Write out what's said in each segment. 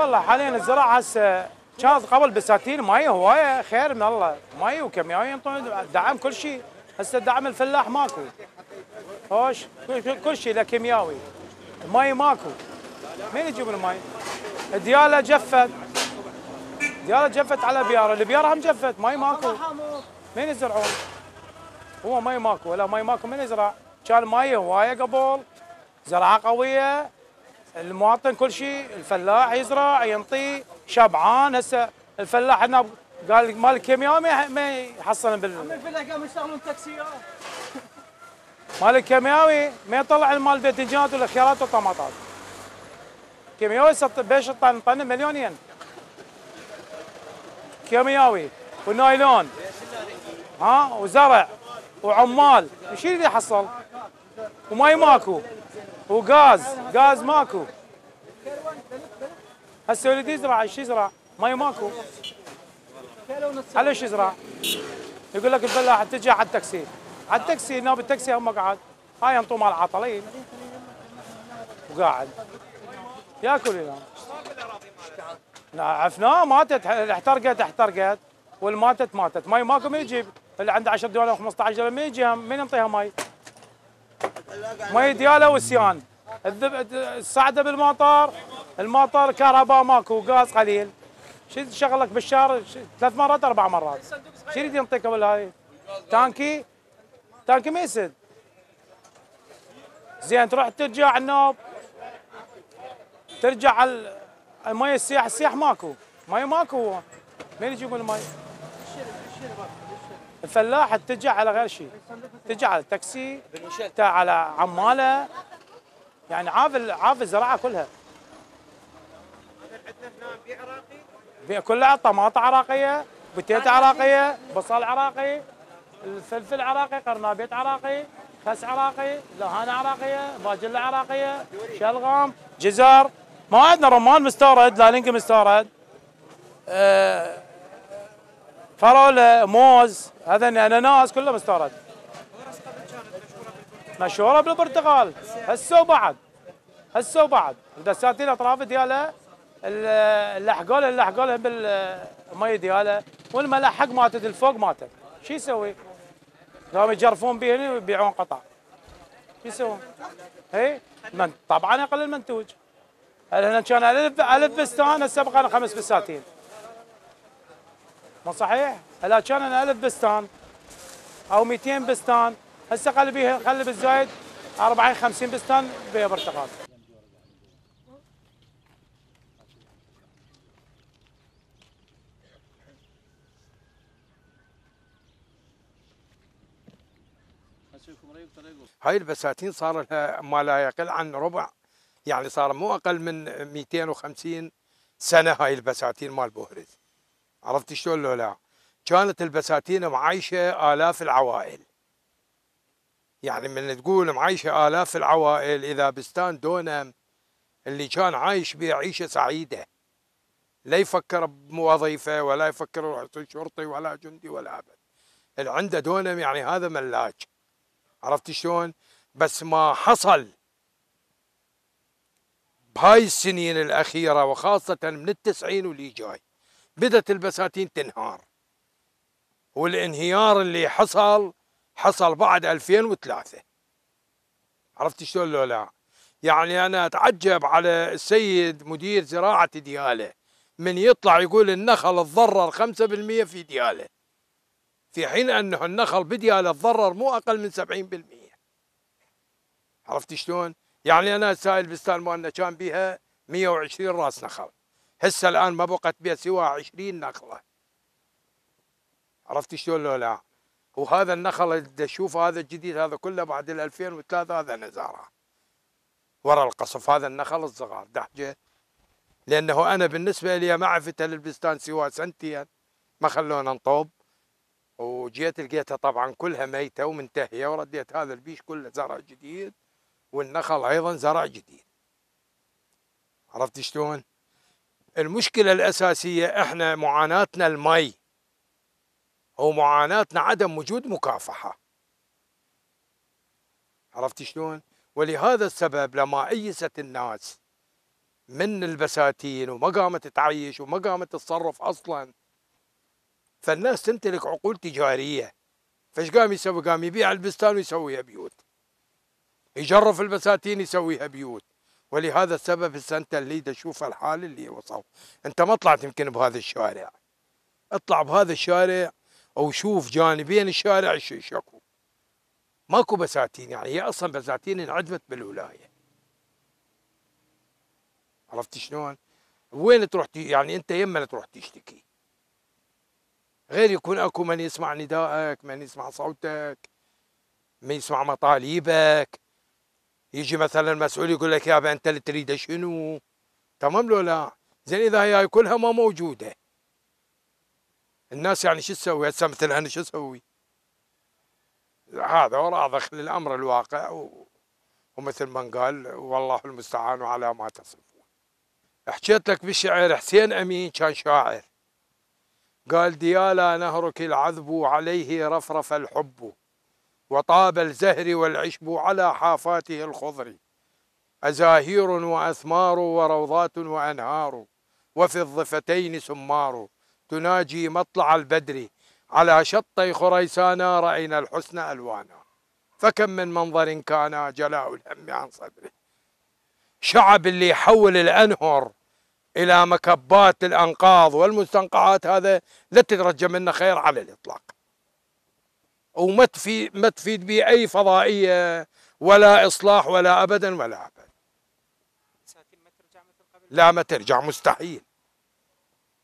والله حاليا الزراعة هسه كانت قبل بساتين ماي هواية خير من الله. ماي وكيماوي ينطون دعم كل شيء. هسه دعم الفلاح ماكو. هوش كل شيء له كيمياوي. الماي ماكو. مين يجيب الماي؟ الدياله جفت. دياله جفت على بيارة. البيارة هم جفت. ماي ماكو. مين يزرعون؟ هو ماي ماكو ولا ماي ماكو من يزرع؟ كان ماي هواية قبل. زراعة قوية. المواطن كل شيء الفلاح يزرع ينطي شبعان. هسه الفلاح هنا قال مال الكيمياء ما ما يحصل بال الفلاح قاموا يشتغلون تاكسيات مال الكيمياوي ما يطلع المال الباذنجانات والخيارات والطماطات كيمياوي بيش طن طن مليونين. كيمياوي ونايلون. ها؟ وزرع. وعمال. إيش اللي يحصل؟ وماي ماكو وغاز غاز ماكو. هسه ولد يزرع إيش يزرع؟ ماي ماكو. على إيش يزرع؟ يقول لك الفلاح اتجه على التاكسي. على التاكسي ناب التاكسي هم قاعد. هاي ينطوا مال عطلين وقاعد. ياكل لا عفناه ماتت احترقت احترقت. والماتت ماتت. ماي ماكو من يجيب. اللي عنده 10 دولار و15 دولار من يجيها من ينطيها ماي؟ ماي دياله وسيان الصعده بالمطار المطار كهرباء ماكو غاز قليل. شو شغلك بالشهر؟ ثلاث مرات أربع مرات. شو يريد ينطيك قبل هاي؟ تانكي؟ تانكي ما يسد زين تروح ترجع النوب. ترجع على المي السياح. السياح ماكو. مي ماكو. مين يجيبون المي؟ الفلاح اتجه على غير شيء. اتجه على التاكسي تا- على عماله. يعني عاف عاف الزراعة كلها. بيع كلها طماطم عراقية بتيت عراقية بصل عراقي الفلفل عراقي قرنابيط عراقي خس عراقي لهانه عراقية باجله عراقية شلغام جزر ما عندنا رمان مستورد لالينج مستورد. آه، فراوله موز هذا أناناس كله مستورد مشهورة بالبرتقال. هسه وبعد. هسه وبعد. الدساتين الأطراف ديالها ال- اللحقوله اللحقوله بالمي ديالها والملح حق ماتت الفوق ماتت. شو يسوي؟ قاموا يجرفون به ويبيعون قطع. شو يسوون؟ اي طبعا أقل المنتوج. هنا كان الف الف بستان هسه بقى خمس بساتين. ما صحيح؟ هلا كان أنا ألف بستان أو 200 بستان. هسه قلب بيه قلب الزايد 40 50 بستان بيه برتقال. هاي البساتين صار لها ما لا يقل عن ربع. يعني صار مو أقل من 250 سنة هاي البساتين مال بوهرز عرفت شلون لو لا؟ كانت البساتين معايشة آلاف العوائل. يعني من تقول معايشة آلاف العوائل إذا بستان دونم اللي كان عايش بها عيشة سعيدة. لا يفكر بوظيفة ولا يفكر يروح شرطي ولا جندي ولا أبد. اللي عنده دونم يعني هذا ملاك. عرفت شلون؟ بس ما حصل بهاي السنين الأخيرة وخاصة من التسعين واللي جاي. بدت البساتين تنهار. والانهيار اللي حصل حصل بعد 2003 عرفت شلون لو لا؟ يعني أنا أتعجب على السيد مدير زراعة ديالة. من يطلع يقول النخل تضرر 5% في ديالة. في حين أنه النخل بديالة تضرر مو أقل من 70% عرفت شلون؟ يعني أنا هسه البستان مالنا كان بيها 120 راس نخل. هسه الآن ما بقت بها سوى 20 نخلة. عرفت شلون لو لا؟ وهذا النخل اللي تشوف هذا الجديد هذا كله بعد ال 2003 هذا نزاره. ورا القصف هذا النخل الصغار. دحجه لأنه أنا بالنسبة لي ما عرفت للبستان سوى سنتين. ما خلونا نطوب. وجيت لقيتها طبعا كلها ميتة ومنتهية ورديت هذا البيش كله زرع جديد والنخل أيضا زرع جديد. عرفت شلون؟ المشكلة الأساسية إحنا معاناتنا المي. ومعاناتنا عدم وجود مكافحة. عرفت شلون؟ ولهذا السبب لما أيست الناس من البساتين وما قامت تعيش وما قامت تتصرف أصلا فالناس تمتلك عقول تجارية. فايش قام يسوي؟ قام يبيع البستان ويسويها بيوت. يجرف البساتين يسويها بيوت. ولهذا السبب انت اللي تشوف الحال اللي وصل. انت ما طلعت يمكن بهذا الشارع. اطلع بهذا الشارع أو شوف جانبين الشارع شكو ماكو بساتين يعني هي أصلا بساتين انعدمت بالولاية. عرفت شلون؟ وين تروح يعني انت يمنا تروح تشتكي. غير يكون اكو من يسمع ندائك من يسمع صوتك من يسمع مطالبك. يجي مثلا المسؤول يقول لك يابا أنت اللي تريده شنو؟ تمام لو لا؟ زين إذا هي كلها ما موجودة. الناس يعني شو تسوي؟ هسه مثل أنا شو أسوي؟ هذا وراء دخل الامر الواقع و... ومثل من قال والله المستعان على ما تصفون. حكيت لك بالشعر حسين أمين كان شاعر. قال ديالا نهرك العذب عليه رفرف الحب. وطاب الزهر والعشب على حافاته الخضر. أزاهير وأثمار وروضات وأنهار وفي الضفتين سمار. تناجي مطلع البدر على شطي خريسان رأينا الحسن ألوانا. فكم من منظر كان جلاء الهم عن صدره. شعب اللي يحول الأنهر إلى مكبات الأنقاض والمستنقعات هذا لا تترجى منه خير على الإطلاق. وما تفيد ما تفيد به أي فضائية ولا إصلاح ولا أبدا ولا أبدا. لا ما ترجع مستحيل.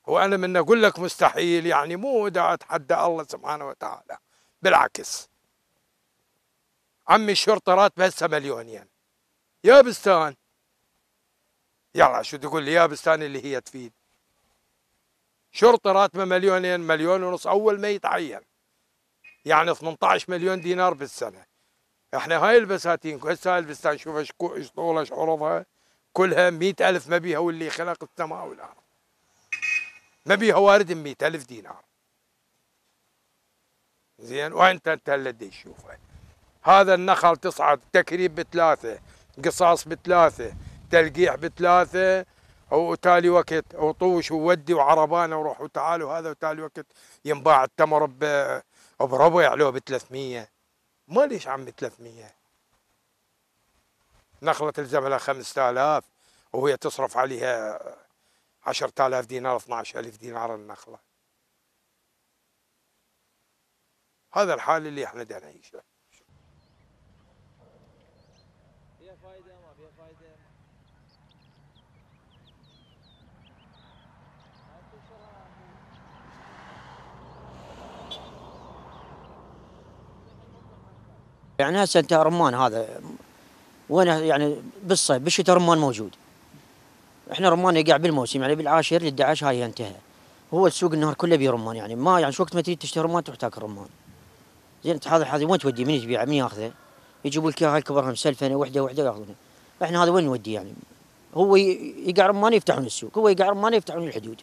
وأنا من أقول لك مستحيل يعني مو دا أتحدى الله سبحانه وتعالى. بالعكس. عمي الشرطة راتبه هسه مليونين يا بستان يلا شو تقول لي؟ يا بستان اللي هي تفيد. شرطة راتبه مليونين مليون ونص أول ما يتعين. يعني 18 مليون دينار بالسنة. إحنا هاي البساتين هسه هاي البستان شوف إيش طولها إيش عرضها كلها مئة ألف ما بيها واللي خلق السماء والأرض. ما بيها وارد مئة ألف دينار. زين وانت انت اللي تشوفه هذا النخل تصعد تكريب بثلاثة قصاص بثلاثة تلقيح بثلاثة وتالي وقت وطوش وودي وعربانة وروح وتعالوا هذا وتالي وقت ينباع التمر بربع لو ب 300 ما ليش عمي 300 نخلة تلزم لها 5000 وهي تصرف عليها 10000 دينار 12000 دينار النخلة. هذا الحال اللي إحنا نعيشه. يعني هسه انت رمان هذا. وين يعني بالصيف بالشتاء رمان موجود. إحنا رمان يقع بالموسم يعني بالعاشر للدعش هاي انتهى هو السوق النهار كله بيه رمان يعني ما يعني شو وقت ما تريد تشتري رمان تروح تاكل رمان زين هذا هذا وين تودي من يبيعه من ياخذه؟ يجيبوا لك إياها الكبرها مسلفنه وحدة وحدة ياخذونه إحنا هذا وين نودي يعني؟ هو يقع رمان يفتحون السوق هو يقع رمان يفتحون الحدود.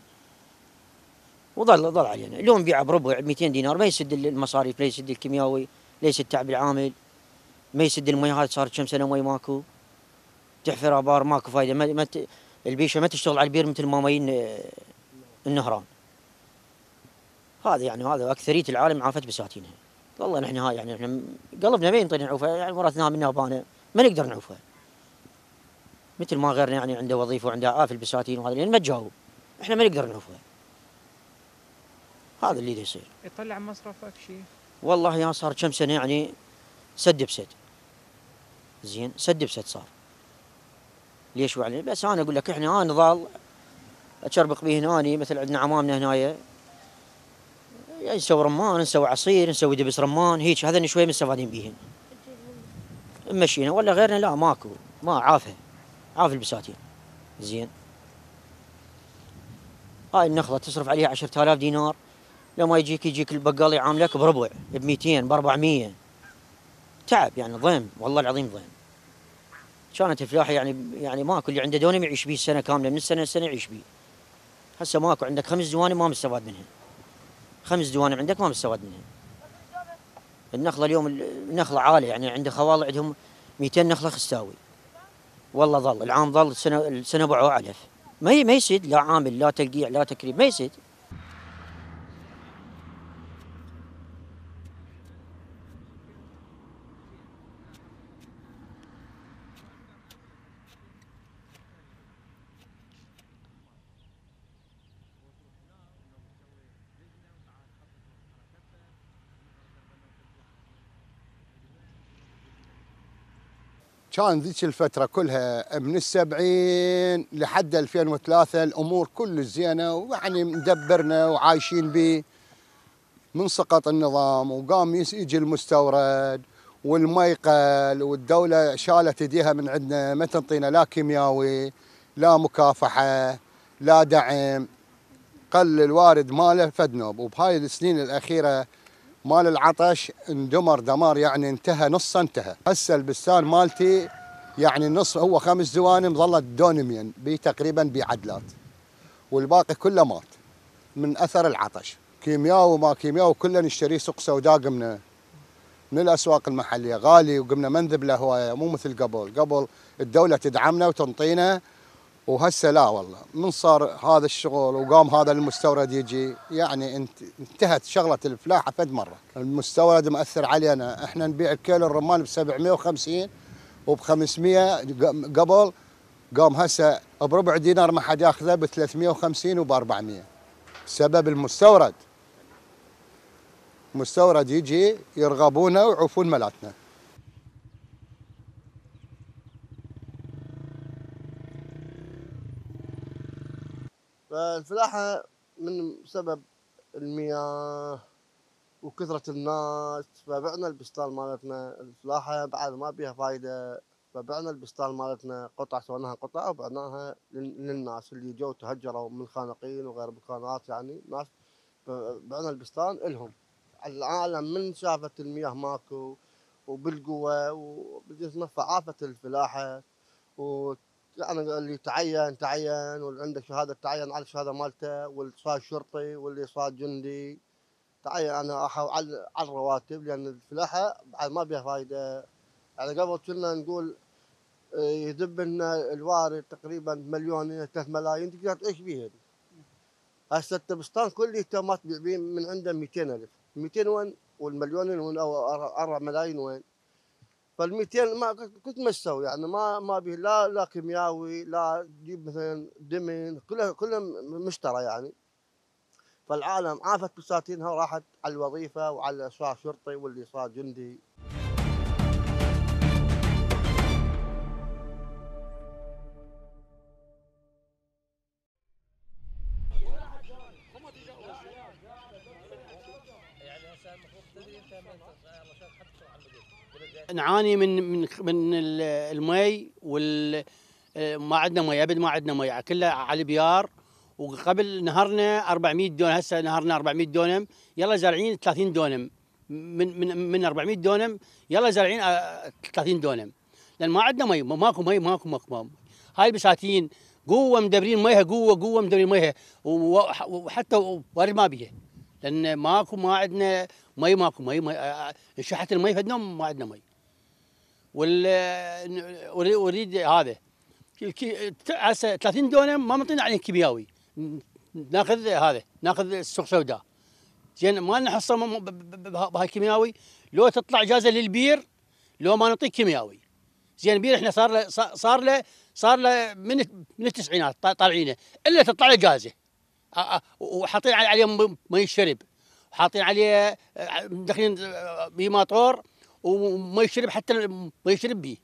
وظل ظل علينا. اليوم نبيعه بربع 200 دينار ما يسد المصاريف لا يسد الكيمياوي لا يسد تعب العامل. ما يسد المي هذه صارت كم سنة مي ماكو. تحفر أبار ماكو فايدة. ما, ما ت... البيشة ما تشتغل على البير مثل ما مين آه، النهران. هذا يعني هذا أكثرية العالم عافت بساتينها. والله نحن هاي يعني إحنا قلبنا ما ينطينا نعوفها يعني مرات نام النهبانه ما نقدر نعوفها مثل ما غيرنا يعني عنده وظيفة وعنده عاف البساتين وهذا لأن ما تجاوب. إحنا ما نقدر نعوفها هذا اللي يصير. يطلع مصرفك شيء والله يا صار كم سنة يعني سد بسد. زين سد بسد صار. ليش وعلي؟ بس أنا أقول لك إحنا أنا ضال اشربق به هنا مثل عندنا عمامنا هنايا. يعني نسوي رمان نسوي عصير نسوي دبس رمان هيك هذا شوي مستفادين بيهن. مشينا ولا غيرنا؟ لا ماكو ما عافه عاف البساتين. زين. هاي النخلة تصرف عليها 10000 دينار. لما يجيك يجيك البقال يعاملك بربع ب 200 ب 400 تعب يعني ضيم والله العظيم ضيم. كانت الفلاحة يعني يعني ماكو اللي عنده دونم يعيش به سنه كاملة من السنة لسنة يعيش به هسه ماكو عندك خمس دوانم ما مستفاد منها. خمس دوانم عندك ما مستفاد منها. النخلة اليوم النخلة عالية يعني عند خوالي عندهم 200 نخلة خستاوي والله ظل العام ظل السنة السنة بعوا علف ما ي- ما يسد لا عامل لا تلقيع لا تكريم ما يسد كان ذيك الفترة كلها من السبعين لحد 2003 الأمور كل زينة ويعني مدبرنا وعايشين به من سقط النظام وقام يجي المستورد والمي قل والدولة شالت إيديها من عندنا ما تنطينا لا كيمياوي لا مكافحة لا دعم. قل الوارد ماله فدنوب وبهاي السنين الأخيرة مال العطش اندمر دمار يعني انتهى نصه انتهى. هسه البستان مالتي يعني نص هو خمس دوانم ظلت دونمين بي تقريبا بعدلات والباقي كله مات من أثر العطش. كيمياء وما كيمياء كله نشتريه سوق سوداء قمنا من الأسواق المحلية. غالي وقمنا منذب له هواية مو مثل قبل. قبل الدولة تدعمنا وتنطينا وهسه لا والله. من صار هذا الشغل وقام هذا المستورد يجي يعني انت انتهت شغلة الفلاحة فد مرة. المستورد مأثر علينا. إحنا نبيع كيلو الرمان ب 750 وب 500 قبل قام هسه بربع دينار ما حد ياخذه ب 350 وب 400 بسبب المستورد. مستورد يجي يرغبونا ويعوفون ملاتنا. فالفلاحة من سبب المياه وكثرة الناس فبعنا البستان مالتنا. الفلاحة بعد ما بيها فايدة فبعنا البستان مالتنا. قطع سويناها قطع وبعناها لل- للناس اللي جو تهجروا من خانقين وغير مكانات يعني ناس بعنا البستان إلهم. العالم من شافت المياه ماكو وبالقوة وبجسمه فعافت الفلاحة و يعني اللي تعين تعين واللي عنده شهادة تعين على الشهاده مالته واللي صار شرطي واللي صار جندي. تعين أنا على الرواتب لأن الفلاحه بعد ما بيها فايدة. يعني قبل كنا نقول آه، يذب لنا الوارد تقريبا مليون ثلاث ملايين تقدر تعيش بيهن. هسه التبستان كله ما تبيع من عنده 200 ألف. 200 وين؟ والمليونين وين؟ أو 4 ملايين وين؟ فال 200 ما كنت ما تسوي يعني ما ما به لا لا كيمياوي لا تجيب مثلا دمن كلها كلها مشترى يعني. فالعالم عافت بساتينها وراحت على الوظيفة وعلى صار شرطي واللي صار جندي. نعاني من من من ال- المي وال ما عندنا مي أبد ما عندنا مي كلها على البيار. وقبل نهرنا 400 دونم هسه نهرنا 400 دونم يلا زارعين 30 دونم. من من من 400 دونم يلا زارعين آه، 30 دونم. لأن ما عندنا مي ماكو مي ماكو ماكو مي. هاي البساتين قوة مدبرين ميها قوه قوة مدبرين ميها. وح- وحتى وارد ما بيها. لأن ماكو ما عندنا مي ماكو مي, مي آه، انشحت المي فد نوب ما عندنا مي. وال أريد هذا. هسه 30 دونم ما منطينا عليه كيمياوي ناخذ هذا ناخذ السوق سوداء. زين ما لنا حصه بهاي كيمياوي. لو تطلع اجازه للبير لو ما نعطيك كيمياوي. زين البير إحنا صار له صار- له صار له من من التسعينات طا- طالعينه. إلا تطلع له آ- وحاطين عليه مي الشرب حاطين عليه آه، مدخلين آه، بيه ماطور وما يشرب حتى ما يشرب به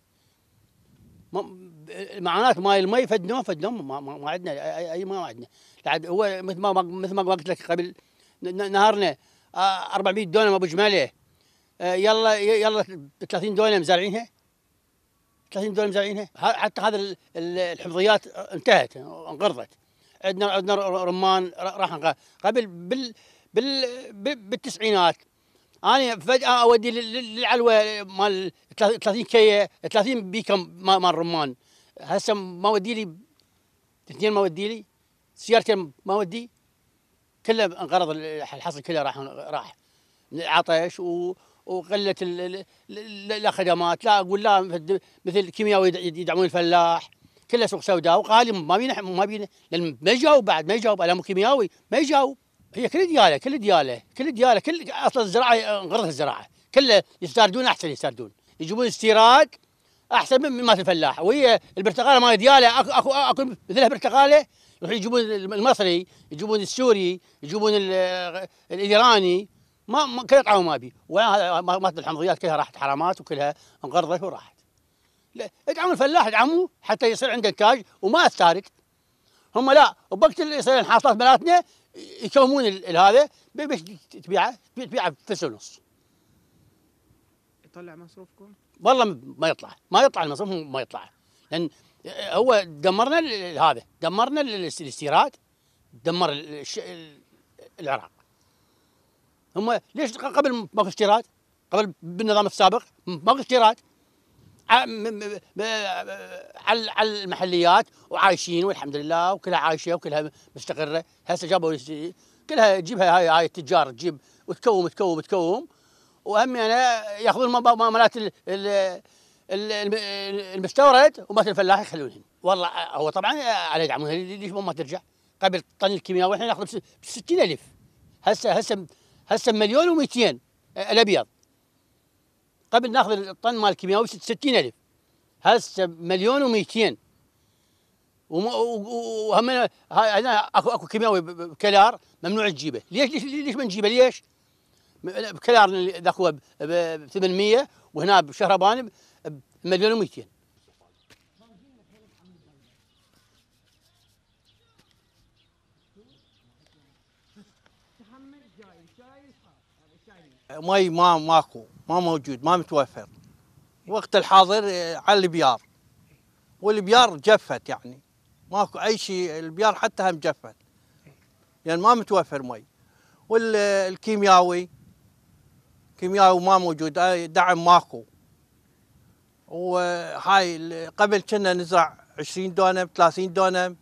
معاناه ماي المي فدنوم فدنوم ما, ما, ما عندنا اي, ما عندنا بعد هو مثل ما مثل ما قلت لك قبل نهارنا آه، 400 دونم أبو جمالة. آه، يلا يلا 30 دونم زارعينها. 30 دونم زارعينها. ه- حتى هذا ال- ال- الحفظيات انتهت انقرضت. عندنا عندنا رمان راح قبل بال بال- بالتسعينات أنا فجأة أودي لل- لل- للعلوة مال 30 كيه 30 بيكم ما- مال رمان هسه ما ودي لي اثنين ما ودي لي سيارتين ما ودي كله انقرض الحصل كله راح راح. من العطش و وقلة لا خدمات لا أقول لا مثل- مثل كيمياوي يد- يدعمون الفلاح. كله سوق سوداء. وغالي ما بينا ما بينا لأن ما يجاوب بعد ما يجاوب. على كيمياوي ما يجاوب. هي كل ديالة كل ديالة كل ديالة كل أصلا الزراعة انقرضت الزراعة. كله يستاردون أحسن يستاردون. يجيبون استيراد أحسن من مات الفلاح. وهي البرتقالة ما ديالة أكو أكو, أكو مثلها برتقالة. يروحون يجيبون المصري يجيبون السوري يجيبون ال- الإيراني. ما, ما كل طعام ما بي مات الحمضيات كلها راحت حرامات وكلها انقرضت وراحت. لا ادعموا الفلاح ادعموه حتى يصير عنده انتاج وما استارد هم لا وبوقت يصير انحاصات مالتنا يكومون هذا بيش تبيعه تبيعه بفلس ونص. يطلع مصروفكم؟ والله ما يطلع. ما يطلع المصروف ما يطلع. لأن هو دمرنا هذا دمرنا ال- ال- الاستيراد دمر العراق. هم ليش قبل ماكو استيراد؟ قبل بالنظام السابق ماكو استيراد. ع- م- م- ب- على على المحليات وعايشين والحمد لله وكلها عايشة وكلها مستقرة. هسه جابوا كلها تجيبها هاي هاي التجار تجيب وتكوم تكوم تكوم. وهم يعني ياخذون الم- المستورد ومات الفلاح يخلونهن والله هو طبعا على يدعمونها ليش ما ترجع. قبل طن الكيمياوي إحنا ناخذ ب 60000 هسه هسه هسه مليون و200 الأبيض. قبل ناخذ الطن مال الكيمياوي 60000 هسه مليون و200 وهم اكو أكو ب- بكلار ممنوع تجيبه. ليش ليش ليش ما نجيبه؟ ليش؟ بكلار ذاك هو ب 800 وهنا بشهربان بمليون و200 مي ما ماكو. ما موجود ما متوفر. وقت الحاضر آه، على البيار. والبيار جفت يعني. ماكو أي شيء البيار حتى هم جفت. يعني ما متوفر مي. والكيمياوي كيمياوي ما موجود آه، دعم ماكو. وهاي قبل كنا نزرع 20 دونم 30 دونم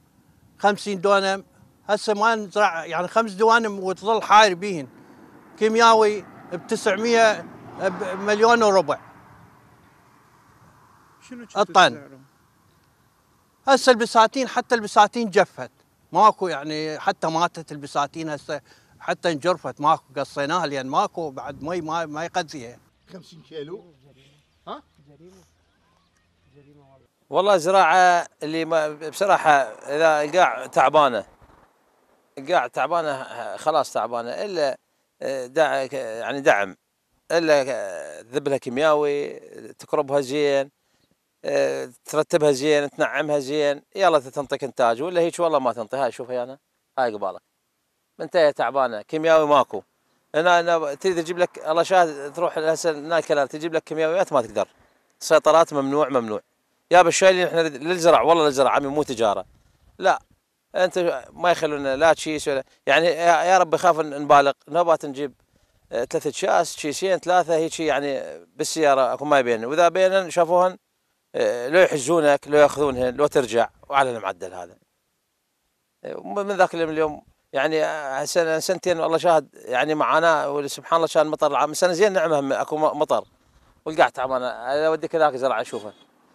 50 دونم. هسه ما نزرع يعني خمس دوانم وتظل حاير بيهن. كيمياوي ب 900 مليون وربع. شنو الطن. هسه البساتين حتى البساتين جفت. ماكو يعني حتى ماتت البساتين هسه حتى انجرفت. ماكو قصيناها لأن ماكو بعد مي ما ما يغذيها 50 كيلو. والله الزراعة اللي ما بصراحة إذا القاع تعبانة. القاع تعبانة خلاص تعبانة. إلا دع يعني دعم. إلا تذب لها كيمياوي تكربها زين ترتبها زين تنعمها زين يلا تنطيك إنتاج ولا هيك والله ما تنطي هاي شوفها أنا هاي قبالك. منتهية تعبانة كيمياوي ماكو. أنا أنا تريد تجيب لك الله شاهد تروح هسه ناكلة تجيب لك كيمياويات ما تقدر. سيطرات ممنوع ممنوع. يا بالشيء اللي إحنا للزرع والله للزرع عمي مو تجارة. لا أنت ما يخلونا لا تشيس ولا يعني يا رب خاف نبالغ نوبات نجيب. ثلاثة شاس شيسين ثلاثة هيك يعني بالسيارة اكو ما يبين وإذا بينن شافوهن آه، لو يحجونك لو يأخذونهن لو ترجع وعلى المعدل هذا. من ذاك اليوم يعني سنة سنتين والله شاهد يعني معاناة وسبحان الله كان المطر العام سنة زين نعمة أكو مطر. والقاع تعبان أنا. ودي كذاك زرع أشوفه.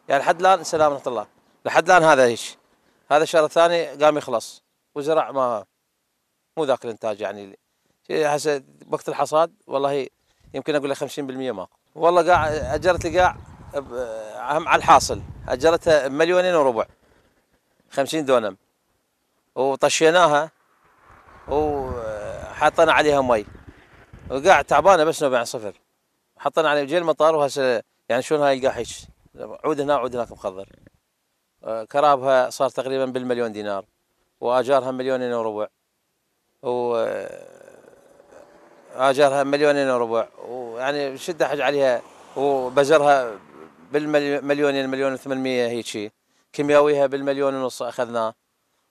يعني لحد الآن سلام ورحمة الله. لحد الآن هذا إيش هذا الشهر الثاني قام يخلص. وزرع ما مو ذاك الإنتاج يعني هسه وقت الحصاد والله يمكن أقول لك 50% ماكو. والله قاع أجرت لي قاع على الحاصل. أجرتها بمليونين وربع. 50 دونم. وطشيناها. وحطينا عليها مي. وقاع تعبانة بس نوبة عن صفر. حطينا عليه جي المطار وهسه يعني شلون هاي القاع هيك؟ عود هنا وعود هناك مخضر. كرابها صار تقريبا بالمليون دينار. وأجارها مليونين وربع. و اجارها مليونين وربع. ويعني شده حج عليها. وبزرها بالمليونين مليون و800 هيك شي كيمياويها بالمليون ونص أخذناه.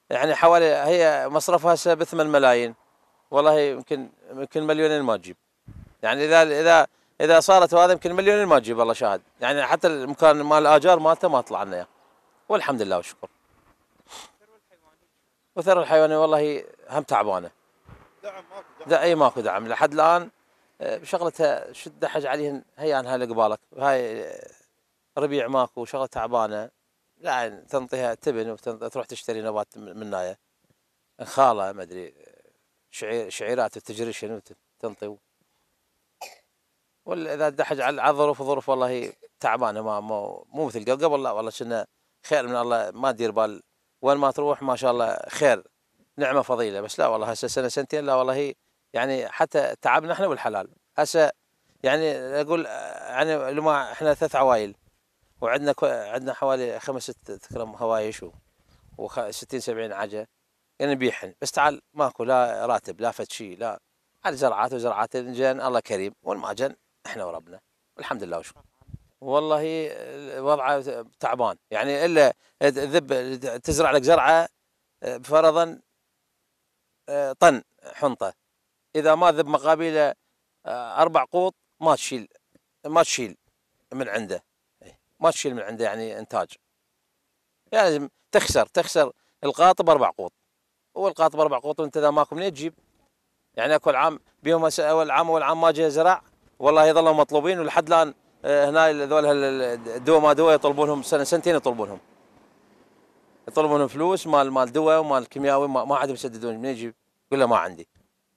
يعني حوالي هي مصرفها هسه ب 8 ملايين. والله يمكن يمكن مليونين ما تجيب. يعني إذا إذا إذا صارت هذا يمكن مليونين ما تجيب الله شاهد. يعني حتى المكان مال الاجار مالته ما طلع لنا. والحمد لله والشكر. وثروه الحيواني. والله هم تعبانة. دعم ماكو. دعم أي ماكو دعم. لحد الآن آه، شغلتها شد دحج عليهن هيان هاي قبالك. هاي آه، ربيع ماكو شغله تعبانة. لا تنطيها تبن وتروح تشتري نبات من من نايه خاله ما أدري شعير شعيرات وتجري شنو تنطي ولا إذا دحج على على الظروف ظروف والله تعبانة. ما مو مو مثل قبل. قبل لا والله كنا خير من الله ما تدير بال. وين ما تروح ما شاء الله خير. نعمة فضيلة. بس لا والله هسه سنة سنتين لا والله هي يعني حتى تعبنا إحنا بالحلال. هسه يعني أقول يعني لما إحنا ثلاث عوائل وعندنا عندنا حوالي خمس ست تكرم هوايش و 60 70 عجة يعني نبيعهن بس تعال ماكو لا راتب لا فد شيء لا. على زرعات وزرعات إن جن الله كريم وإن ما جن إحنا وربنا. والحمد لله وشكر والله وضعه تعبان. يعني إلا ذب تزرع لك زرعة فرضا آه، طن حنطة. إذا ما ذب مقابيله آه، أربع قوط ما تشيل ما تشيل من عنده. إيه، ما تشيل من عنده يعني إنتاج. يعني تخسر تخسر القاطب أربع قوط. والقاطب أربع قوط وأنت إذا ماكو منين تجيب. يعني أكو العام هسه أول عام أول عام ما جاء زرع والله يظلوا مطلوبين ولحد الآن آه، هنا ذول الدواء ما دواء يطلبونهم سنة سنتين يطلبونهم يطلبونهم فلوس مال مال دواء ومال كيمياوي ما, عاد يسددون منين يجيب؟ يقول له ما عندي.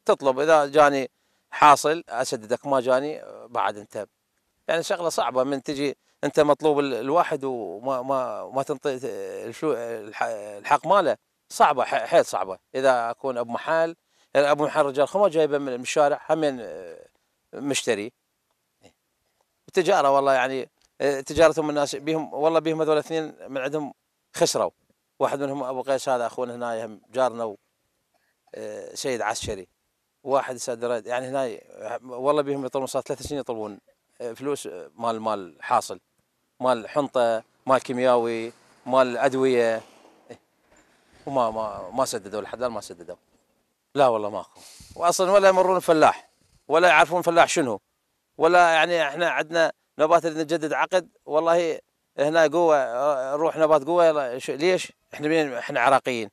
تطلب إذا جاني حاصل أسددك ما جاني بعد أنت. يعني شغلة صعبة من تجي أنت مطلوب ال- الواحد وما ما ما تنطي الحق ماله. صعبة حيل صعبة. إذا أكون أبو محل يعني أبو محل رجال خمر جايبة من الشارع همين مشتري. التجاره والله يعني تجارتهم الناس بيهم والله بيهم هذول الاثنين من عندهم خسروا. واحد منهم أبو قيس هذا أخونا هنا جارنا آه، سيد عسكري. واحد سادرات يعني هنا والله بيهم يطلبون صار ثلاث سنين يطلبون آه، فلوس آه، مال مال حاصل مال حنطة مال كيمياوي مال أدوية. إيه. وما ما ما سددوا لحد الآن ما سددوا. لا والله ماكو واصلا ولا يمرون فلاح ولا يعرفون فلاح شنو. ولا يعني إحنا عندنا نبات اللي نجدد عقد والله هنا قوة آه، نروح نبات قوة ليش؟ إحنا إحنا عراقيين.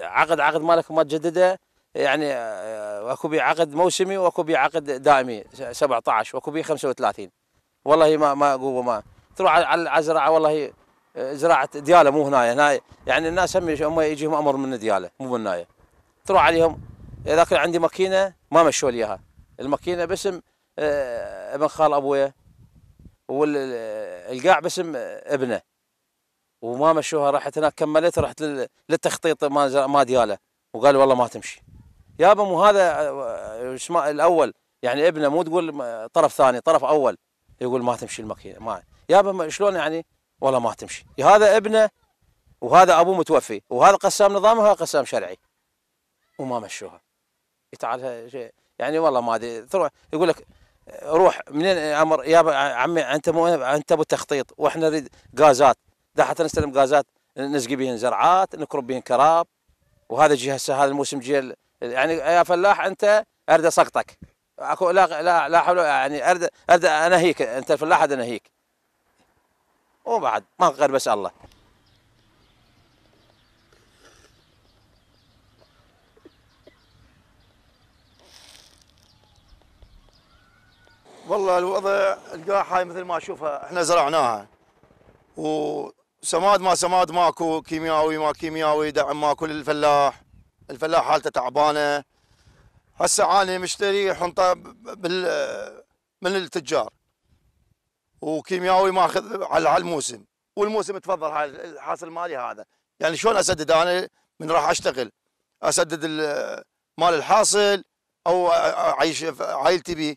عقد عقد مالك ما تجدده يعني آه، اكو بيه عقد موسمي واكو بيه عقد دائمي س- 17 واكو بيه 35 والله ما ما قوه ما. تروح على الزراعه والله آه، زراعة ديالة مو هنا هنا يعني الناس هم هم يجيهم أمر من ديالة مو من هنايا. تروح عليهم اذا كان عندي ماكينة ما مشوا لي إياها. الماكينة باسم آه، ابن خال أبويا والقاع باسم ابنه. وما مشوها رحت هناك كملت رحت لل- للتخطيط ما ما ديالة. وقال والله ما تمشي. يابا مو هذا آه، اسمه الأول. يعني ابنه مو تقول طرف ثاني طرف أول. يقول ما تمشي الماكينة ما. يابا شلون يعني؟ والله ما تمشي. هذا ابنه وهذا أبوه متوفي. وهذا قسام نظام وهذا قسام شرعي. وما مشوها. تعال شيء. يعني والله ما أدري. تروح يقول لك روح منين عمر يا عمي أنت مو أنت أبو التخطيط وإحنا نريد غازات. ده حتى نستلم غازات نسقي بهن زرعات نكرب بهن كراب. وهذا جي هسه هذا الموسم جي ال- يعني يا فلاح أنت أرد اسقطك أكو لا لا لا حول يعني ارد أرد أنهيك. أنت الفلاح ارد أنهيك. وبعد ما غير بس الله. والله الوضع القاع هاي مثل ما أشوفها إحنا زرعناها. وسماد ما سماد ماكو كيمياوي ما كيمياوي دعم ماكو للفلاح. الفلاح حالته تعبانة. هسه أنا مشتري حنطة بال من التجار. وكيمياوي ماخذ على الموسم. والموسم تفضل هاي الحاصل مالي هذا. يعني شلون أسدد أنا من راح أشتغل؟ أسدد ال- مال الحاصل أو أعيش عائلتي بيه.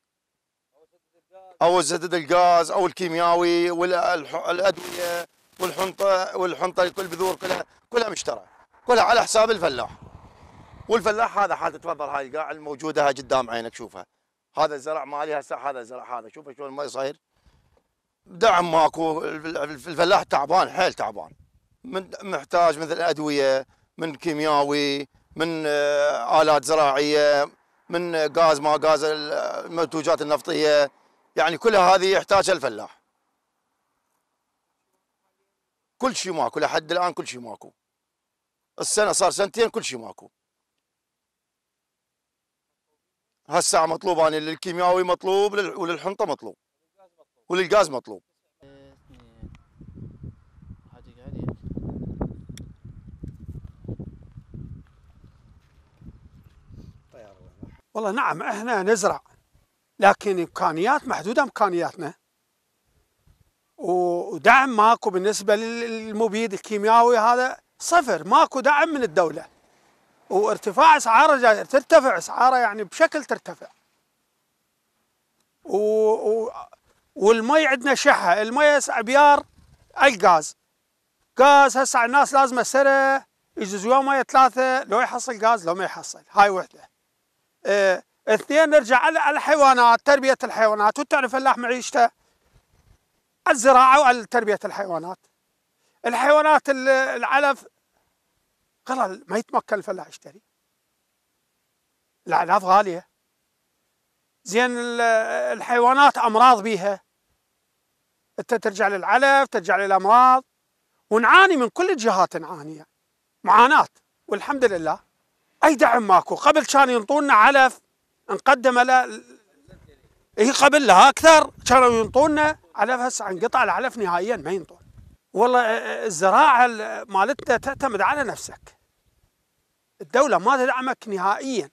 أو أسدد الغاز أو الكيمياوي والادويه والحنطة والحنطة كل بذور كلها كلها مشترى كلها على حساب الفلاح. والفلاح هذا حالته تفضل هاي القاع الموجوده قدام عينك شوفها. هذا الزرع مالي هسه هذا الزرع هذا شوفه شلون ما صاير دعم ماكو الفلاح تعبان حيل تعبان. من محتاج مثل أدوية من كيمياوي من آه، آلات زراعية من غاز ما غاز المنتوجات النفطية. يعني كلها هذه يحتاجها الفلاح. كل شيء ماكو لحد الآن كل شيء ماكو. السنة صار سنتين كل شيء ماكو. هسه مطلوب أنا للكيمياوي مطلوب لل- وللحنطة مطلوب. وللغاز مطلوب. والله نعم إحنا نزرع لكن امكانيات محدودة امكانياتنا. ودعم ماكو بالنسبة للمبيد الكيميائي هذا صفر ماكو دعم من الدولة. وارتفاع أسعاره جاي ترتفع أسعاره يعني بشكل ترتفع. و... و... والمي عندنا شحة المي هسه ابيار الغاز. غاز هسه الناس لازمه سنه يجوز يومين ثلاثة لو يحصل غاز لو ما يحصل هاي وحدة. آه اثنين نرجع على الحيوانات تربية الحيوانات. وتعرف الفلاح معيشته؟ الزراعة وعلى تربية الحيوانات. الحيوانات ال- العلف غلى ما يتمكن الفلاح يشتري العلاف غاليه زين ال- الحيوانات أمراض بيها. أنت ترجع للعلف ترجع للأمراض. ونعاني من كل الجهات نعاني. يعني. معاناة. والحمد لله. أي دعم ماكو. قبل كان ينطونا علف نقدم له هي قبل لها أكثر كانوا ينطونا علف هسه انقطع العلف نهائيا ما ينطون والله آه، الزراعة ال- مالتنا تعتمد على نفسك. الدولة ما تدعمك نهائيا.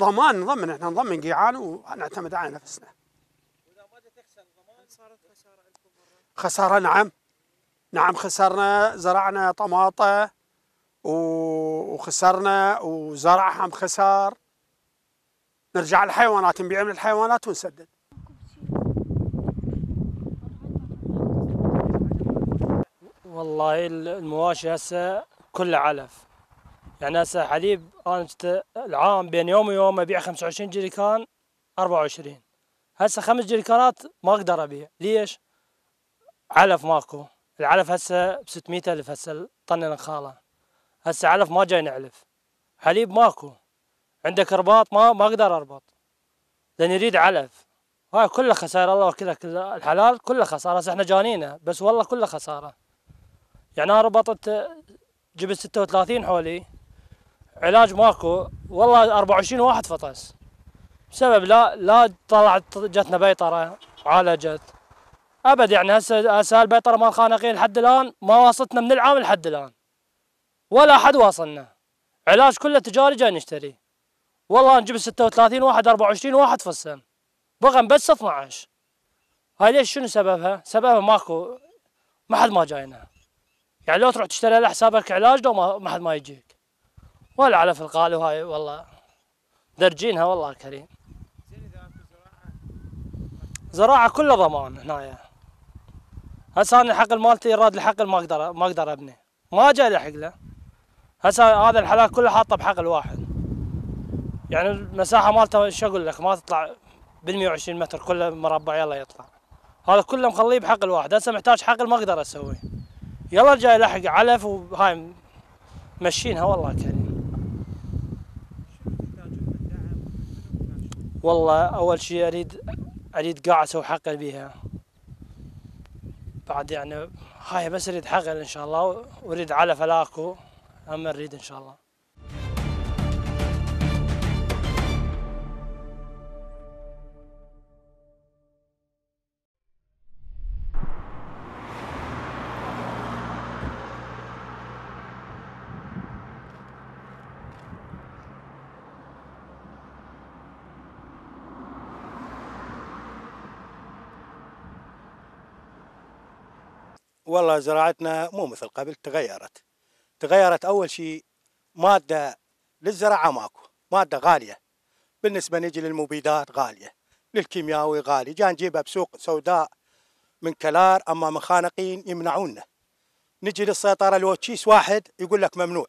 ضمان نضمن إحنا نضمن قيعان ونعتمد على نفسنا. خسارة نعم. نعم خسرنا زرعنا طماطة وخسرنا وزرع هم خسار نرجع الحيوانات نبيع من الحيوانات ونسدد. والله ال- المواشي هسه كلها علف. يعني هسه حليب أنا العام بين يوم ويوم أبيع 25 جريكان 24 هسه خمس جريكانات ما أقدر أبيع. ليش؟ علف ماكو. العلف هسه ب 600 ألف هسه الطن النخاله هسه علف ما جاي نعلف. حليب ماكو. عندك رباط؟ ما ما أقدر أربط. لأن يريد علف. هاي كلها خسائر الله وكلها كلها. الحلال كلها خسارة هسه إحنا جانينا بس والله كلها خسارة. يعني أنا ربطت جبت 36 حولي علاج ماكو والله 24 واحد فطس. بسبب لا لا طلعت جتنا بيطرة عالجت. أبد يعني هسه هسه البيطره مال خانقين لحد الآن ما واصلتنا من العام لحد الآن. ولا أحد واصلنا علاج كله تجاري جاي نشتري. والله نجيب 36 واحد 24 واحد في السنة بغى بس 12 هاي ليش شنو سببها؟ سببها ماكو. ما حد ما جاينا. يعني لو تروح تشتري على حسابك علاج لو ما حد ما يجيك. ولا على في القالب هاي والله. درجينها والله كريم. زراعة كلها ضمان هنايا. هسه أنا الحقل مالتي راد الحقل ما أقدر ما أقدر أبني. ما جاي لحق له. هسه هذا الحلال كله حاطه بحقل واحد يعني المساحة مالته شو أقول لك؟ ما تطلع بال 120 متر كله مربع يلا يطلع. هذا كله مخليه بحقل واحد هسه محتاج حقل ما أقدر أسويه. يلا جاي لحق علف وهاي مشينها والله كريم والله أول شيء اريد أريد قاعة أسوي حقل بيها. بعد يعني هاي بس أريد حقل إن شاء الله وأريد علف الآكو أما أريد إن شاء الله. والله زراعتنا مو مثل قبل تغيرت. تغيرت أول شيء مادة للزراعة ماكو مادة غالية. بالنسبة نجي للمبيدات غالية للكيمياوي غالي. جان نجيبها بسوق سوداء من كلار أما من خانقين يمنعونا. نجي للسيطرة لو تشيس واحد يقول لك ممنوع.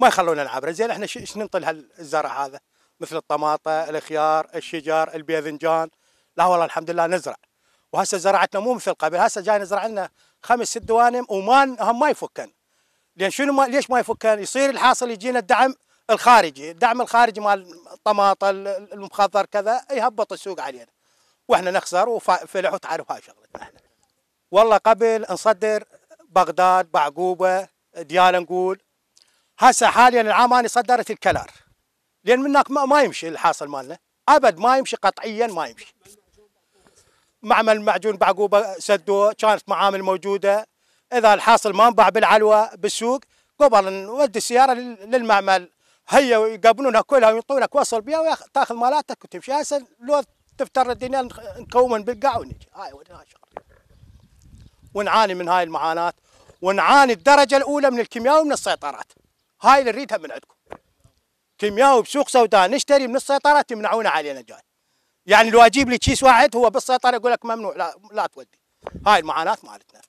ما يخلونا نعبره زين إحنا إيش ننطي هالزرع هذا؟ مثل الطماطة الخيار الشجر الباذنجان. لا والله الحمد لله نزرع. وهسه زراعتنا مو مثل قبل. هسه جاي نزرع لنا خمس ست دوانم وما هم ما يفكن. لأن شنو ما ليش ما يفكن؟ يصير الحاصل يجينا الدعم الخارجي. الدعم الخارجي مال الطماطه المخضر كذا يهبط السوق علينا. وإحنا نخسر وفلح وتعرف هاي شغلتنا إحنا والله قبل نصدر بغداد بعقوبة دياله نقول هسه حاليا العام أنا صدرت الكلار لأن من هناك ما, ما يمشي الحاصل مالنا. أبد ما يمشي قطعيا ما يمشي. معمل معجون بعقوبة سدوه كانت معامل موجودة. إذا الحاصل ما انباع بالعلوة بالسوق قبل نودي السيارة لل- للمعمل. هي يقابلونها كلها ويعطونك وصل بها وتاخذ مالاتك وتمشي. هسه لو تفتر الدنيا نكون بالقاع ونجي هاي ونعاني من هاي المعاناة. ونعاني الدرجة الأولى من الكيمياء ومن السيطرات. هاي اللي نريدها من عندكم. كيمياء بسوق سوداء نشتري من السيطرات يمنعونا علينا جاي. يعني لو أجيب لي كيس واحد هو بالسيطرة يقول لك ممنوع. لا لا تودي. هاي المعاناة مالتنا.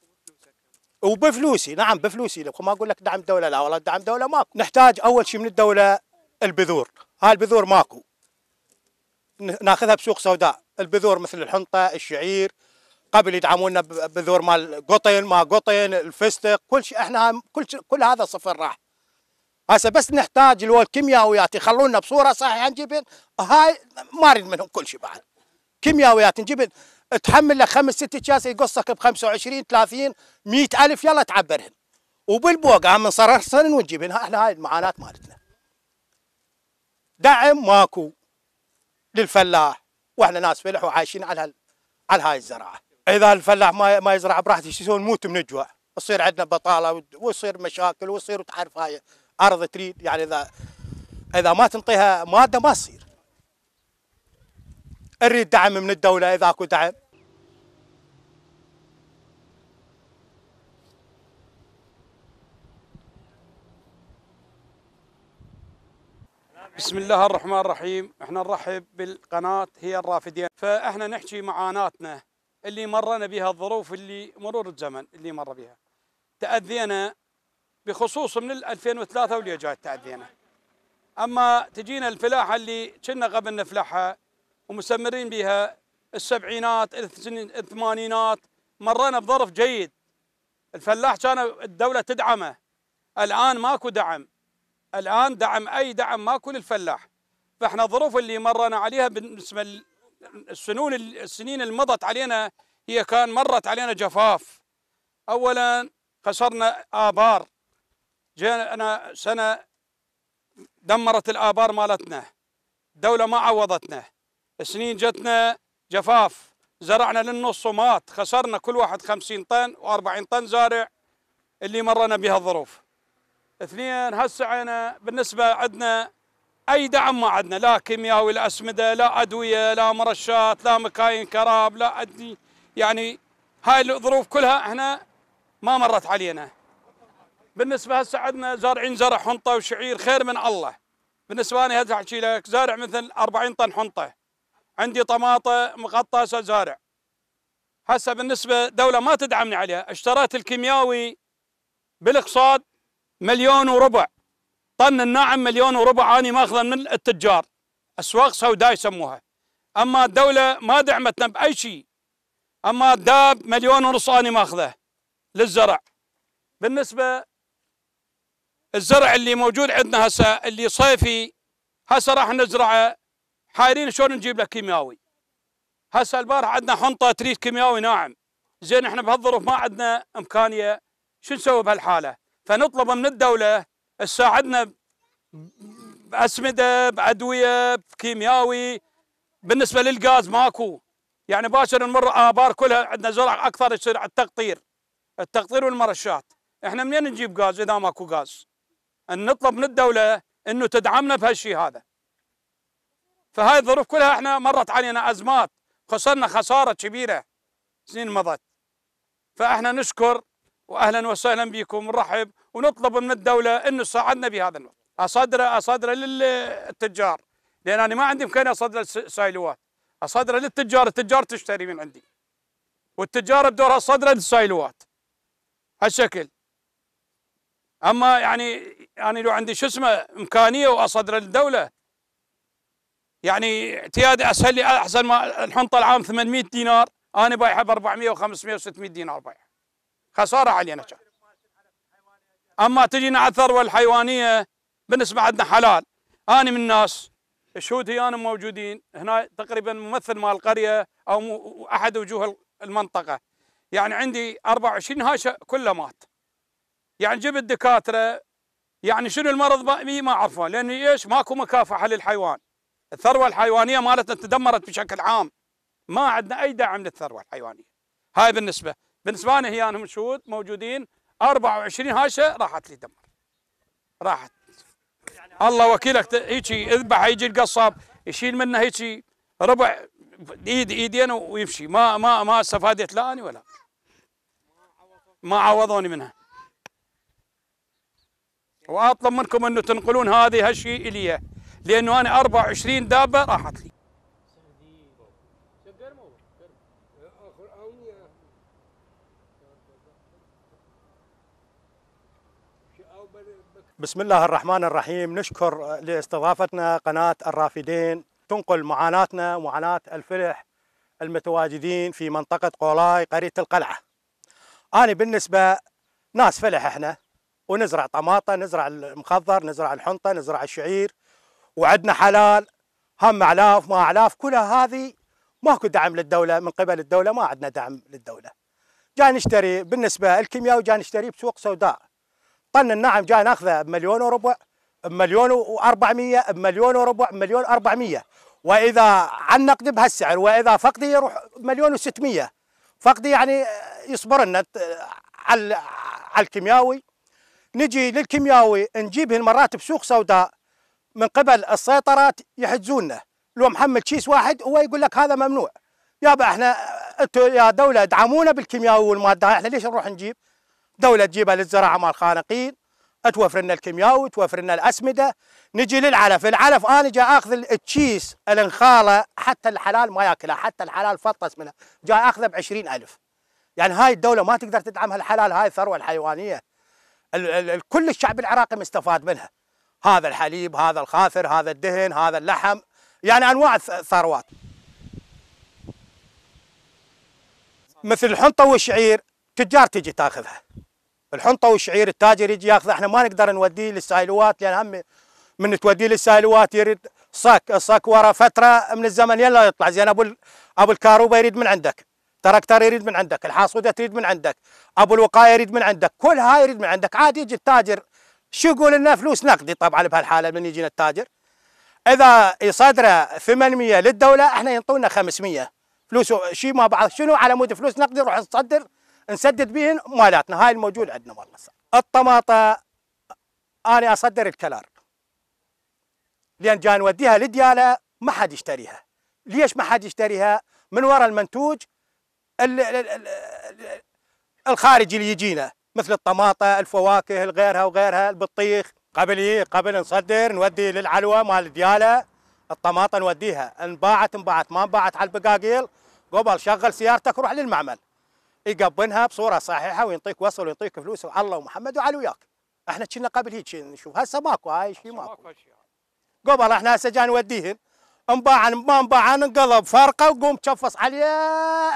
وبفلوسي نعم بفلوسي. لو ما أقول لك دعم دولة لا والله دعم دولة ماكو. نحتاج أول شيء من الدولة البذور. هاي البذور ماكو. ناخذها بسوق سوداء. البذور مثل الحنطة الشعير قبل يدعمونا بذور مال قطن ما قطن الفستق كل شيء إحنا كل كل هذا صفر راح. هسه بس نحتاج اللي هو الكيميائيات يخلونا بصورة صحيحة نجيبن هاي ما أريد منهم كل شيء بعد. كيميائيات نجيب تحمل لك خمس ست اكياس يقصك ب 25 30 100 ألف يلا تعبرهن وبالبوقه هم نصرصن ونجيبهن أحنا هاي المعاناة مالتنا. دعم ماكو للفلاح. وإحنا ناس فلح وعايشين على هال- على هاي الزراعة. إذا الفلاح ما ما يزرع براحته شو يسوون نموت من الجوع يصير عندنا بطالة ويصير مشاكل ويصير وتعرف هاي أرض تريد يعني إذا إذا ما تنطيها مادة ما تصير. نريد دعم من الدولة إذا أكو دعم. بسم الله الرحمن الرحيم. إحنا نرحب بالقناة هي الرافدين. فإحنا نحكي معاناتنا اللي مرنا بها الظروف اللي مرور الزمن اللي مر بها. تأذينا بخصوص من ال 2003 واللي جاي تأذينا أما تجينا الفلاحة اللي كنا قبل نفلحها ومستمرين بها السبعينات الثمانينات مرينا بظرف جيد. الفلاح كان الدولة تدعمه. الآن ماكو دعم. الآن دعم أي دعم ماكو للفلاح. فإحنا الظروف اللي مرنا عليها بالنسبة السنون السنين اللي مضت علينا هي كان مرت علينا جفاف. اولا خسرنا آبار. جانا سنة دمرت الآبار مالتنا الدولة ما عوضتنا. سنين جتنا جفاف زرعنا للنص ومات خسرنا كل واحد خمسين طن و40 طن زارع اللي مرنا بها الظروف. اثنين هسه عينا بالنسبة عندنا أي دعم ما عندنا لا كيمياوي لا أسمدة لا أدوية لا مرشات لا مكاين كراب لا أدي يعني هاي الظروف كلها إحنا ما مرت علينا. بالنسبة هسه عندنا زارعين زرع حنطة وشعير خير من الله. بالنسبة لي هسه أحكي لك زارع مثل 40 طن حنطة. عندي طماطة مغطى هسه زارع. هسه بالنسبة دولة ما تدعمني عليها اشتريت الكيمياوي بالاقتصاد مليون وربع. طن الناعم مليون وربع اني ماخذة من التجار. أسواق سوداء يسموها. أما الدولة ما دعمتنا بأي شيء. أما الداب مليون ونص اني ماخذة للزرع. بالنسبة الزرع اللي موجود عندنا هسه اللي صيفي هسه راح نزرعه حايرين شلون نجيب له كيمياوي؟ هسه البارح عندنا حنطة تريد كيمياوي ناعم زين إحنا بهالظروف ما عندنا إمكانية. شو نسوي بهالحالة؟ فنطلب من الدولة تساعدنا بأسمدة بأدوية بكيمياوي. بالنسبة للغاز ماكو. يعني باشر نمر آبار كلها عندنا زرع أكثر يصير على التقطير. التقطير والمرشات. إحنا منين نجيب غاز إذا ماكو غاز؟ أن نطلب من الدولة إنه تدعمنا بهالشيء هذا. فهاي الظروف كلها إحنا مرت علينا أزمات خسرنا خسارة كبيرة سنين مضت. فإحنا نشكر واهلا وسهلا بكم ونرحب ونطلب من الدولة إنه تساعدنا بهذا الوقت. اصدره اصدره للتجار لأن أنا ما عندي امكانيه اصدره السايلوات اصدره للتجار التجار تشتري من عندي. والتجار بدورها صدره للسايلوات. هالشكل. أما يعني يعني لو عندي شو اسمه إمكانية واصدره للدوله يعني اعتيادي أسهل لي أحسن ما الحنطة العام 800 دينار أنا بايعها ب 400 و500 و600 دينار بايعها. خسارة علينا كان. أما تجينا على الثروه الحيوانيه بالنسبة عندنا حلال. أنا من الناس شهودي أنا موجودين. هنا تقريبا ممثل مال القريه أو أحد وجوه المنطقة. يعني عندي 24 هاشة كله مات. يعني جبت دكاتره يعني شنو المرض؟ بي ما اعرفه لأن إيش؟ ماكو مكافحه للحيوان الثروة الحيوانية مالتنا تدمرت بشكل عام. ما عندنا أي دعم للثروة الحيوانية. هاي بالنسبة بالنسبة لنا هي أنهم شهود موجودين 24 هاشة راحت لي دمر. راحت. الله وكيلك هيجي اذبح يجي القصاب يشيل منه هيجي ربع إيد إيدين ويمشي. ما ما ما استفادت لا أني ولا. ما عوضوني منها. وأطلب منكم انه تنقلون هذه هالشيء الي لأنه أنا 24 دابة راحت لي. بسم الله الرحمن الرحيم. نشكر لاستضافتنا قناة الرافدين. تنقل معاناتنا ومعاناة الفلح المتواجدين في منطقة قولاي قرية القلعة. أنا بالنسبة ناس فلح إحنا. ونزرع طماطة نزرع المخضر نزرع الحنطة نزرع الشعير وعندنا حلال هم أعلاف ما أعلاف كلها هذه ماكو دعم للدولة من قبل الدولة ما عندنا دعم للدولة. جاي نشتري بالنسبة الكيمياوي جاي نشتريه بسوق سوداء. طن النعم جاي ناخذه بمليون وربع بمليون و400 بمليون وربع بمليون 400 وإذا عن نقد بهالسعر وإذا فقدي يروح مليون و600 فقدي يعني يصبر لنا على الكيمياوي. نجي للكيمياوي نجيبه مرات بسوق سوداء من قبل السيطرات يحجزونا. لو محمل كيس واحد هو يقول لك هذا ممنوع. يابا إحنا أنتوا يا دولة ادعمونا بالكيمياوي والمادة إحنا ليش نروح نجيب؟ دولة تجيبها للزراعة مال الخانقين توفر لنا الكيمياوي توفر لنا الأسمدة. نجي للعلف العلف أنا جاي أخذ التشيس الانخالة حتى الحلال ما ياكلها حتى الحلال فطس منها جاي أخذه بعشرين ألف. يعني هاي الدولة ما تقدر تدعم هالحلال هاي الثروة الحيوانية. ال ال ال كل الشعب العراقي مستفاد منها. هذا الحليب هذا الخاثر هذا الدهن هذا اللحم يعني أنواع الث- الثروات. مثل الحنطة والشعير تجار تجي تاخذها. الحنطة والشعير التاجر يجي ياخذه إحنا ما نقدر نوديه للسايلوات لأن هم من توديه للسايلوات يريد صك الصك ورا فترة من الزمن يلا يطلع زين. أبو أبو الكاروبه يريد من عندك. تراكتر يريد من عندك الحاصوده تريد من عندك أبو الوقاية يريد من عندك كل هاي يريد من عندك. عادي يجي التاجر شو يقول لنا؟ فلوس نقدي. طبعا بهالحالة من يجينا التاجر. إذا يصدره 800 للدولة إحنا ينطونا 500 فلوس شيء ما بعض شنو على مود فلوس نقدي نروح نصدر؟ نسدد بهن مالاتنا. هاي الموجود عندنا والله. الطماطة أنا أصدر الكلار. لأن جاي نوديها لدياله ما حد يشتريها. ليش ما حد يشتريها؟ من وراء المنتوج ال- ال- ال- ال- الخارجي اللي يجينا مثل الطماطة الفواكه غيرها وغيرها البطيخ. قبل إيه قبل نصدر نودي للعلوة مال ديالة. الطماطة نوديها. انباعت انباعت. ما انباعت على البقاقيل قبل شغل سيارتك روح للمعمل. يقبنها بصورة صحيحة وينطيك وصل وينطيك فلوس. الله ومحمد وعلي وياك. إحنا كنا قبل هيك نشوف. هسه ماكو هاي شيء ماكو. قبل إحنا هسه جاي نوديهن. انباعن ما انباعن انقلب فرقة وقوم تشفص عليه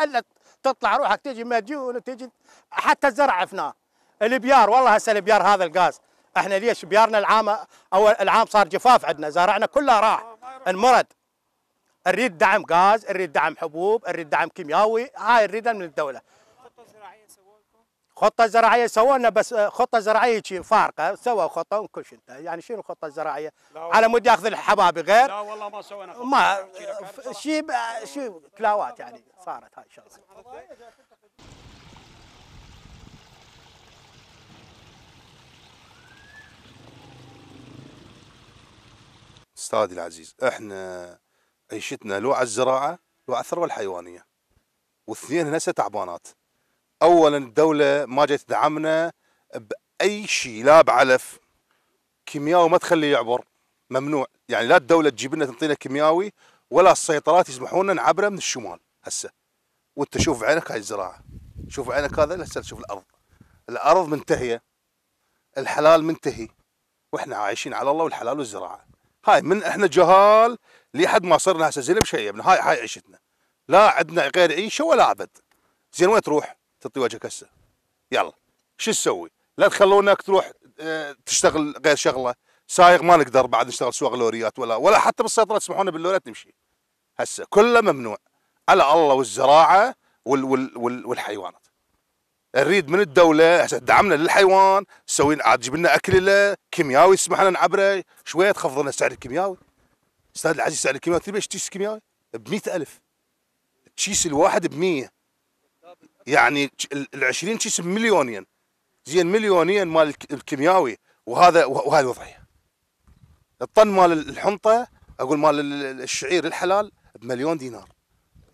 الا تطلع روحك تجي مديون وتجي حتى الزرع عفناه البيار والله هسه البيار هذا الغاز. إحنا ليش بيارنا العام أو العام صار جفاف عندنا زرعنا كله راح. نرد نريد دعم غاز نريد دعم حبوب نريد دعم كيمياوي هاي نريدها من الدولة. خطة زراعية سووا لنا بس خطة زراعية شي فارقة سووا خطة وكل شيء انتهى. يعني شنو الخطة الزراعية؟ على مود ياخذ الحبابي غير لا والله ما سوينا خطة. ما شيء شيء كلاوات يعني صارت هاي الله أستاذي العزيز إحنا عيشتنا لو على الزراعة لو على الثروة الحيوانية والاثنين هسه تعبانات اولا الدولة ما جت تدعمنا بأي شيء لا بعلف كيمياوي ما تخليه يعبر ممنوع. يعني لا الدولة تجيب لنا تنطينا كيمياوي ولا السيطرات يسمحون لنا نعبره من الشمال هسه. وأنت شوف بعينك هاي الزراعة. شوف بعينك هذا هسه شوف الأرض. الأرض منتهية. الحلال منتهي. وإحنا عايشين على الله والحلال والزراعة. هاي من إحنا جهال لحد ما صرنا هسه زين مشيبنا هاي هاي عيشتنا. لا عندنا غير عيشة ولا عبد. زين وين تروح؟ تطي وجهك هسه. يلا. شو تسوي؟ لا تخلونك تروح آه، تشتغل غير شغلة. سايق ما نقدر بعد نشتغل سواق لوريات ولا ولا حتى بالسيطرة تسمحون باللوريات نمشي. هسه كله ممنوع. على الله والزراعة وال وال وال والحيوانات. نريد من الدولة هسه دعمنا للحيوان تسوي عاد تجيب لنا أكل له كيمياوي تسمح لنا نعبره. شوية تخفض لنا السعر الكيمياوي. أستاذ العزيز سعر الكيمياوي تبي إيش تشيس كيمياوي؟ ب ألف. تشيس الواحد ب 100 يعني ال 20 تشيس بمليونين زين مليونين مال الك- الكيمياوي. وهذا وهذه الوضعيه الطن مال الحنطة أقول مال ال- ال- الشعير الحلال بمليون دينار.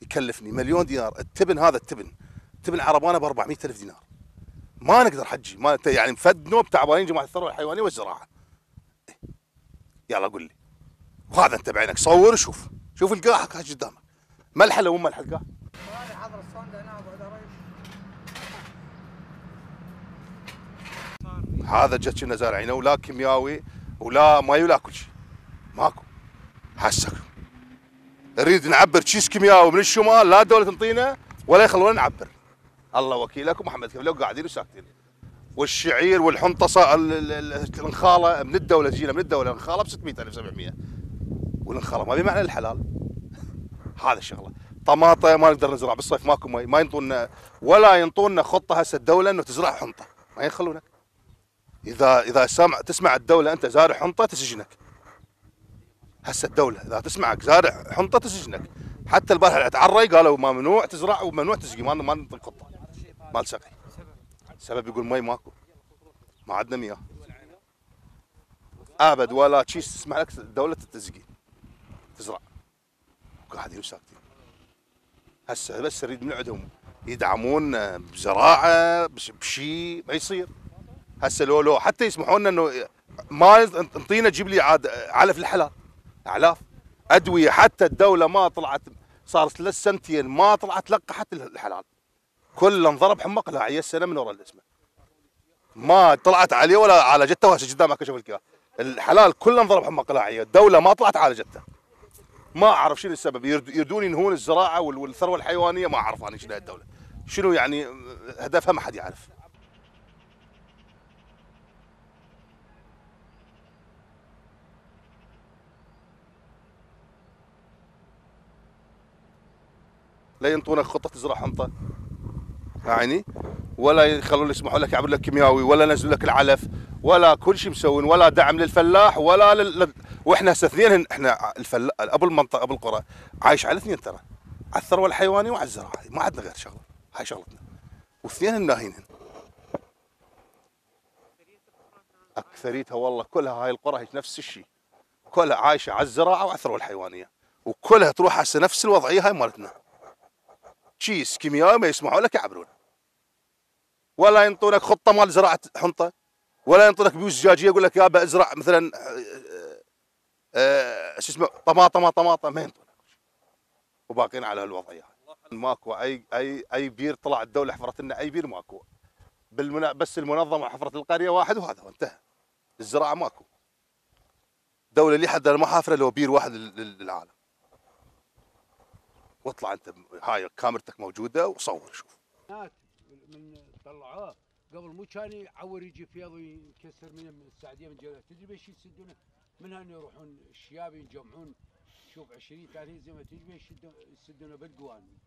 يكلفني مليون دينار. التبن هذا التبن. تبن عربانه ب 400 ألف دينار. ما نقدر حجي. ما يعني فد نوب تعبانين جماعة الثروة الحيوانية والزراعة. يلا قول لي. وهذا انت بعينك. صور وشوف. شوف القاع هاك قدامك. ملحه لو مو ملح القاع هذا جت كنا زارعينه ولا كيمياوي ولا ماي ولا كل شيء. ماكو. حسك نريد نعبر كيس كيمياوي من الشمال لا الدولة تنطينا ولا يخلونا نعبر. الله وكيلكم محمد كيف؟ لو قاعدين وساكتين. والشعير ال- الانخالة من الدولة تجينا من الدولة الانخاله ب 600000 700 والانخالة ما بمعنى الحلال. هذا الشغلة. طماطة ما نقدر نزرع بالصيف ماكو ما ينطونا ولا ينطونا خطة هسه الدولة إنه تزرع حنطة. ما يخلونك. إذا إذا سمع تسمع الدولة أنت زارع حنطة تسجنك. هسه الدولة إذا تسمعك زارع حنطة تسجنك. حتى البارحة تعري قالوا ممنوع تزرع وممنوع تسقي ما ما نعطيك خطة. مال سقي. سبب يقول مي ماكو. ما عندنا مياه. أبد ولا شيء تسمح لك الدولة تسقي. تزرع. قاعدين وساكتين هسه بس نريد من عندهم يدعمون بزراعة بش- بشيء ما يصير. هسه لو لو حتى يسمحون لنا إنه ما أنطينا تجيب لي عاد علف الحلال اعلاف أدوية حتى الدولة ما طلعت صار ثلاث سنتين ما طلعت لقحت الحلال. كله انضرب حمق لاعيه السنة من ورا الاسم. ما طلعت عليه ولا عالجته وهسه قدامك أشوف لك إياه. الحلال كله انضرب حمق لاعيه الدولة ما طلعت عالجته ما أعرف شنو السبب يرد- يردون ينهون الزراعة وال- والثروة الحيوانية ما أعرف أنا شنو الدولة. شنو يعني هدفها؟ ما حد يعرف. لا ينطونك خطه تزرع حنطة. يعني ولا يخلون يسمحوا لك يعملوا لك كيمياوي ولا ينزلوا لك العلف ولا كل شيء مسوين ولا دعم للفلاح ولا لل... وإحنا اثنين إحنا الفلا... أبو المنطقة أبو القرى عايش على اثنين ترى. على الثروة الحيوانية وعلى الزراعة ما عندنا غير شغلة هاي شغلتنا. واثنين ناهين أكثريتها والله كلها هاي القرى هي نفس الشيء كلها عايشة على الزراعة وعلى الثروة الحيوانية. وكلها تروح هسه نفس الوضعية هاي مالتنا. كيس كيميائي ما يسمحوا لك يعبرون. ولا ينطونك خطة مال زراعة حنطة ولا ينطونك بيوت زجاجية يقول لك يابا ازرع مثلا آه، آه، شو اسمه طماطم طماطم ما ينطونك. وباقيين على هالوضعية. ماكو أي أي أي بير طلع الدولة حفرت لنا أي بير ماكو. بالمنا بس المنظمة حفرت القرية واحد وهذا هو انتهى الزراعة ماكو. دولة لحد ما حافرة لو بير واحد لل- لل- للعالم. واطلع انت هاي كاميرتك موجودة وصور شوف. من طلعوه قبل مو كان يعور يجي فيض وينكسر من السعدية من جبهه تدري ليش يسدونه من هنا يروحون الشياب يجمعون شوف 20 30 زي ما تجي يسدونه بالقوانين